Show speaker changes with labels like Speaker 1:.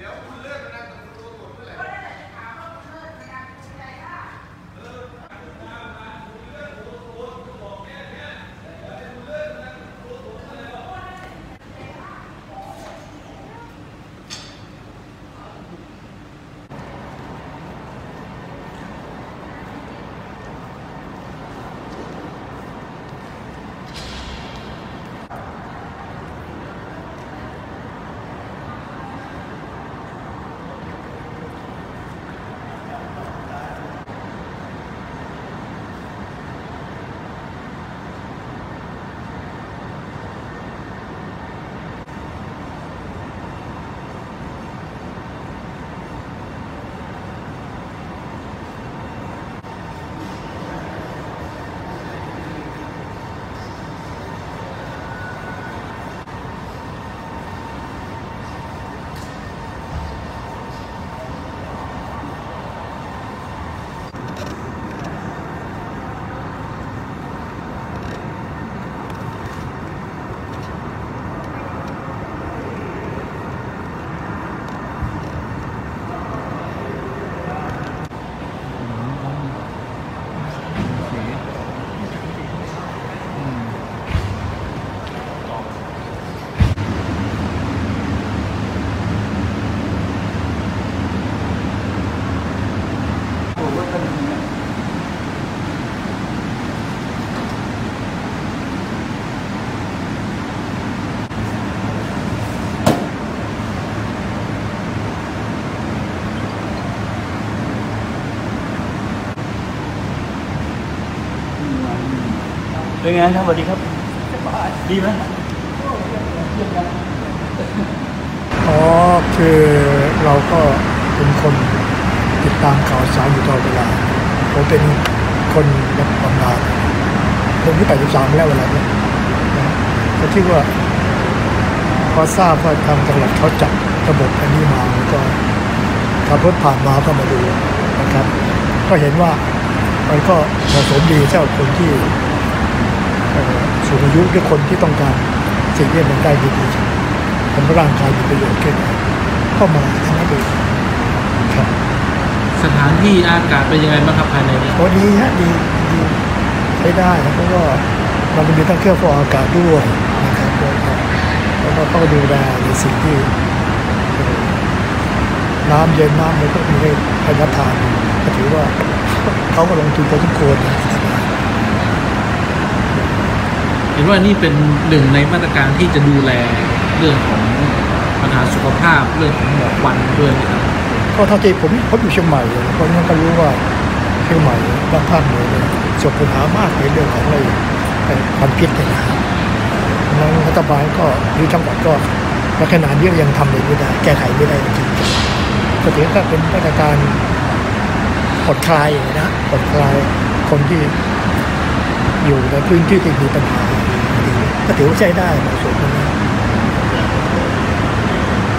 Speaker 1: Yep. เป็นไงครับสวัสดีครับ ดีไหม
Speaker 2: อ๋อคือเราก็เป็นคนติดตามข่าวสารอยู่ตลอดเวลา ผมเป็นคนรับบำนาญผมที่83แล้วเวลาเนี้ยก็ที่ว่าพอทราบว่าทางจังหวัดเขาจัดระบบอันนี้มาแล้วก็ขับรถผ่านมาก็มาดูนะครับ ก็เห็นว่ามันก็เหมาะสมดีสำหรับคนที่ สูงอายุหรือคนที่ต้องการสิ่งที่มันได้ดีๆทำให้ร่างกายมีประโยชน์ขึ้นเข้ามาทั้งนั้นเลยครับ
Speaker 1: สถานที่อากาศเป็นยังไงบ้างครับภายในนี้
Speaker 2: โอ้ดีฮะดีดีใช้ได้นะเพราะว่ามันมีทั้งเครื่องฟอกอากาศด้วยนะครับแล้วก็แล้วก็ต้องดูแลในสิ่งที่เอ่อน้ำเย็นน้ำอะไรก็มีให้ให้รับทานก็ถือว่าเขาก็ลงทุนพอสมควรนะ
Speaker 1: เห็นว่านี่เป็นหนึ่งในมาตรการที่จะดูแลเรื่องของปัญหาสุขภาพเรื่องของหมอกควันด้วยนะครับ
Speaker 2: ก็เท่าที่ผมผมอยู่เชียงใหม่เลยเพราะนั้นก็รู้ว่าเชียงใหม่ด้านภาคเหนือเนี่ยส่งปัญหามากในเรื่องของอ้ไอ้ควันพิษเนี่ยนะครับดังนั้นรัฐบาลก็หรือจังหวัดก็ในขณะนี้ก็ยังทำอะไรไม่ได้ แก้ไขไม่ได้จริงๆก็ถือว่าเป็นมาตรการผ่อนคลายนะผ่อนคลายคนที่อยู่ในพื้นที่ที่มีปัญหา ก็ถือว่าใช้ได้เหมาะสมน